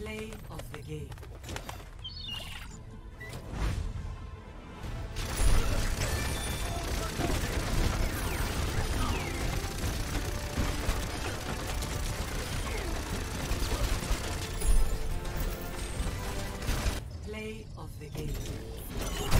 Play of the game. Play of the game.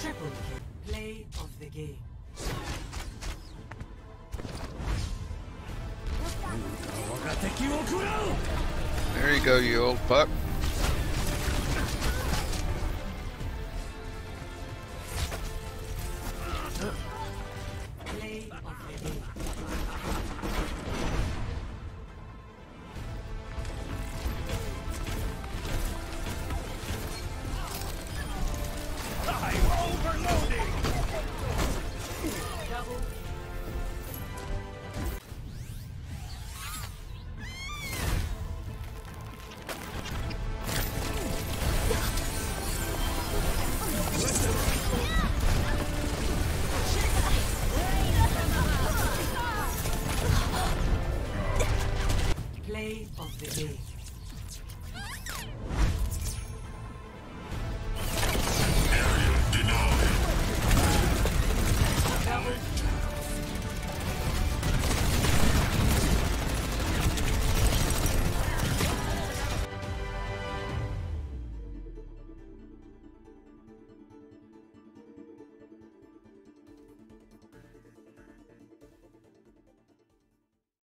triple kill. Play of the game. There you go, you old puck. Play of the game.